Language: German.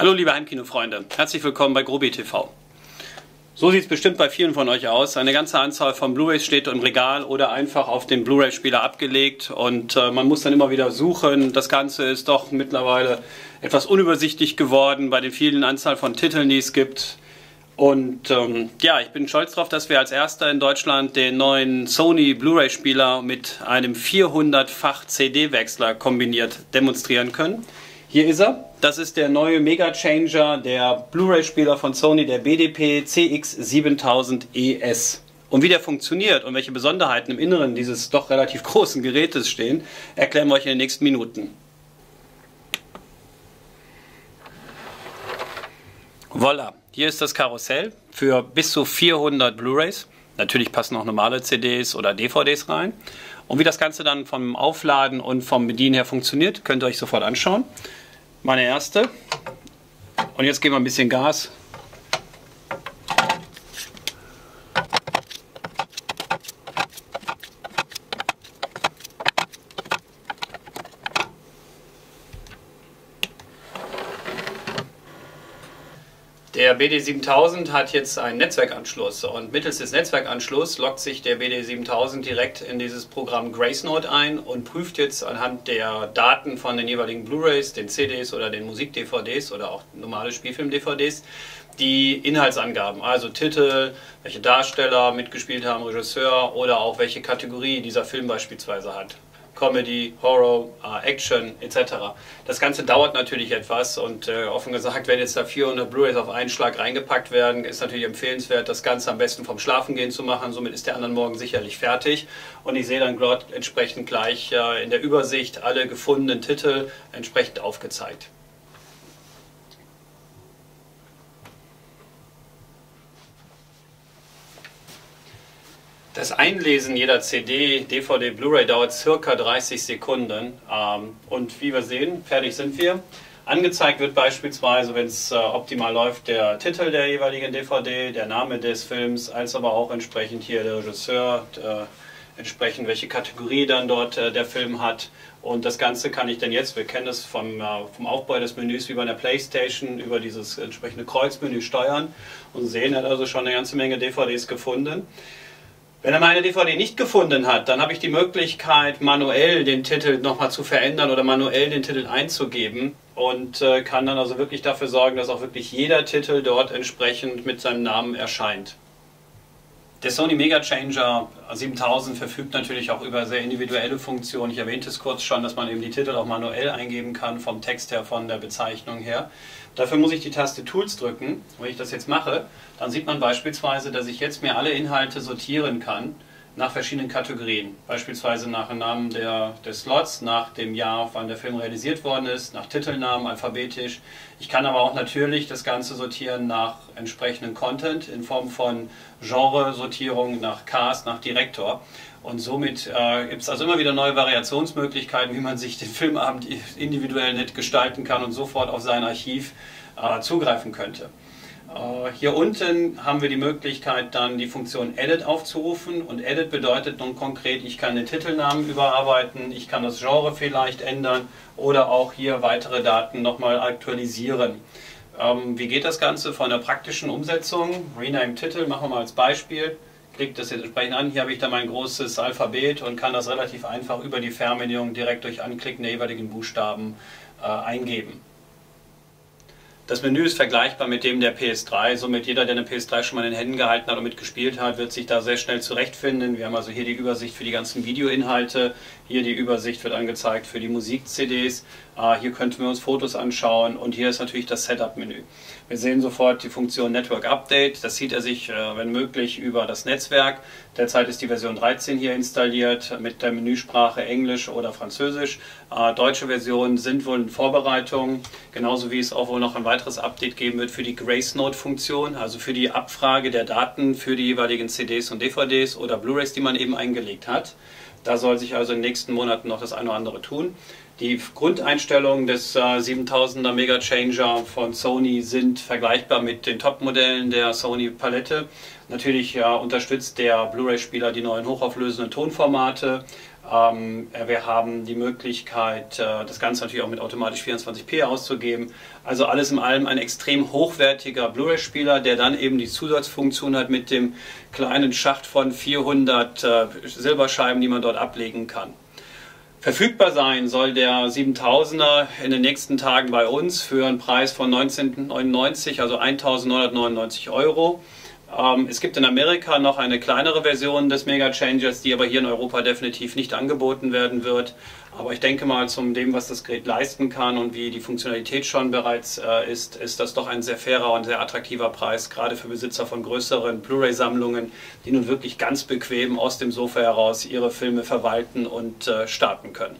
Hallo liebe Heimkino-Freunde, herzlich willkommen bei Grobi TV. So sieht es bestimmt bei vielen von euch aus. Eine ganze Anzahl von Blu-rays steht im Regal oder einfach auf dem Blu-ray-Spieler abgelegt und äh, man muss dann immer wieder suchen. Das Ganze ist doch mittlerweile etwas unübersichtlich geworden bei den vielen Anzahl von Titeln, die es gibt. Und ähm, ja, ich bin stolz darauf, dass wir als erster in Deutschland den neuen Sony Blu-ray-Spieler mit einem 400-fach CD-Wechsler kombiniert demonstrieren können. Hier ist er. Das ist der neue Mega Changer, der Blu-ray-Spieler von Sony, der BDP CX7000ES. Und wie der funktioniert und welche Besonderheiten im Inneren dieses doch relativ großen Gerätes stehen, erklären wir euch in den nächsten Minuten. Voila, hier ist das Karussell für bis zu 400 Blu-rays. Natürlich passen auch normale CDs oder DVDs rein. Und wie das Ganze dann vom Aufladen und vom Bedienen her funktioniert, könnt ihr euch sofort anschauen meine erste. Und jetzt geben wir ein bisschen Gas. Der BD7000 hat jetzt einen Netzwerkanschluss und mittels des Netzwerkanschlusses lockt sich der BD7000 direkt in dieses Programm GraceNote ein und prüft jetzt anhand der Daten von den jeweiligen Blu-rays, den CDs oder den Musik-DVDs oder auch normale Spielfilm-DVDs die Inhaltsangaben, also Titel, welche Darsteller mitgespielt haben, Regisseur oder auch welche Kategorie dieser Film beispielsweise hat. Comedy, Horror, äh, Action etc. Das Ganze dauert natürlich etwas und äh, offen gesagt, wenn jetzt da 400 Blu-rays auf einen Schlag reingepackt werden, ist natürlich empfehlenswert, das Ganze am besten vom Schlafengehen zu machen. Somit ist der anderen Morgen sicherlich fertig und ich sehe dann dort entsprechend gleich äh, in der Übersicht alle gefundenen Titel entsprechend aufgezeigt. Das Einlesen jeder CD, DVD, Blu-ray dauert circa 30 Sekunden. Ähm, und wie wir sehen, fertig sind wir. Angezeigt wird beispielsweise, wenn es äh, optimal läuft, der Titel der jeweiligen DVD, der Name des Films, als aber auch entsprechend hier der Regisseur, äh, entsprechend welche Kategorie dann dort äh, der Film hat. Und das Ganze kann ich dann jetzt, wir kennen das vom, vom Aufbau des Menüs wie bei einer Playstation, über dieses entsprechende Kreuzmenü steuern und sehen, hat also schon eine ganze Menge DVDs gefunden. Wenn er meine DVD nicht gefunden hat, dann habe ich die Möglichkeit, manuell den Titel nochmal zu verändern oder manuell den Titel einzugeben und äh, kann dann also wirklich dafür sorgen, dass auch wirklich jeder Titel dort entsprechend mit seinem Namen erscheint. Der Sony Mega Changer 7000 verfügt natürlich auch über sehr individuelle Funktionen. Ich erwähnte es kurz schon, dass man eben die Titel auch manuell eingeben kann, vom Text her, von der Bezeichnung her. Dafür muss ich die Taste Tools drücken. Wenn ich das jetzt mache, dann sieht man beispielsweise, dass ich jetzt mir alle Inhalte sortieren kann nach verschiedenen Kategorien. Beispielsweise nach dem Namen der, des Slots, nach dem Jahr, wann der Film realisiert worden ist, nach Titelnamen alphabetisch. Ich kann aber auch natürlich das Ganze sortieren nach entsprechenden Content in Form von Genre-Sortierung, nach Cast, nach Direktor. Und somit äh, gibt es also immer wieder neue Variationsmöglichkeiten, wie man sich den Filmabend individuell nett gestalten kann und sofort auf sein Archiv äh, zugreifen könnte. Äh, hier unten haben wir die Möglichkeit, dann die Funktion Edit aufzurufen. Und Edit bedeutet nun konkret, ich kann den Titelnamen überarbeiten, ich kann das Genre vielleicht ändern oder auch hier weitere Daten nochmal aktualisieren. Ähm, wie geht das Ganze von der praktischen Umsetzung? Rename Titel machen wir mal als Beispiel. Klickt das jetzt entsprechend an. Hier habe ich dann mein großes Alphabet und kann das relativ einfach über die Fernbedienung direkt durch Anklicken der jeweiligen Buchstaben äh, eingeben. Das Menü ist vergleichbar mit dem der PS3, somit jeder, der eine PS3 schon mal in den Händen gehalten hat und mitgespielt hat, wird sich da sehr schnell zurechtfinden. Wir haben also hier die Übersicht für die ganzen Videoinhalte, hier die Übersicht wird angezeigt für die Musik-CDs, ah, hier könnten wir uns Fotos anschauen und hier ist natürlich das Setup-Menü. Wir sehen sofort die Funktion Network Update, das zieht er sich, äh, wenn möglich, über das Netzwerk. Derzeit ist die Version 13 hier installiert mit der Menüsprache Englisch oder Französisch. Ah, deutsche Versionen sind wohl in Vorbereitung, genauso wie es auch wohl noch ein weiteres weiteres Update geben wird für die Grace Note Funktion, also für die Abfrage der Daten für die jeweiligen CDs und DVDs oder Blu-rays, die man eben eingelegt hat. Da soll sich also in den nächsten Monaten noch das eine oder andere tun. Die Grundeinstellungen des äh, 7000er Mega Changer von Sony sind vergleichbar mit den Top-Modellen der Sony Palette. Natürlich äh, unterstützt der Blu-ray-Spieler die neuen hochauflösenden Tonformate. Ähm, wir haben die Möglichkeit, äh, das Ganze natürlich auch mit automatisch 24p auszugeben. Also alles in allem ein extrem hochwertiger Blu-ray-Spieler, der dann eben die Zusatzfunktion hat mit dem kleinen Schacht von 400 äh, Silberscheiben, die man dort ablegen kann. Verfügbar sein soll der 7000er in den nächsten Tagen bei uns für einen Preis von 1999, also 1999 Euro. Ähm, es gibt in Amerika noch eine kleinere Version des Mega Changers, die aber hier in Europa definitiv nicht angeboten werden wird. Aber ich denke mal, zum dem, was das Gerät leisten kann und wie die Funktionalität schon bereits äh, ist, ist das doch ein sehr fairer und sehr attraktiver Preis, gerade für Besitzer von größeren Blu-ray-Sammlungen, die nun wirklich ganz bequem aus dem Sofa heraus ihre Filme verwalten und äh, starten können.